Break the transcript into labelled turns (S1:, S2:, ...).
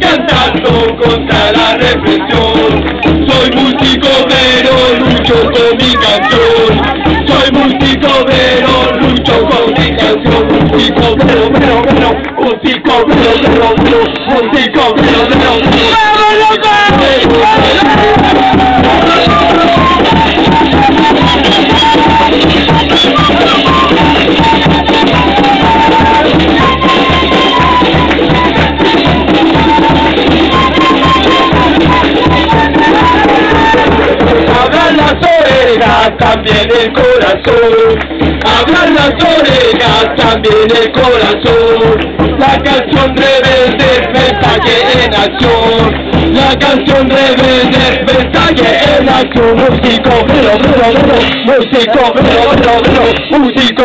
S1: cantando contra la represión. Soy músico pero lucho con mi canción. Soy músico pero lucho con mi canción. Músico pero pero pero músico pero pero pero músico pero pero pero también el corazón. Abran las orejas, también el corazón. La canción rebelde, mensaje en acción. La canción rebelde, mensaje en acción. Músico, músico, pero, pero, pero, músico,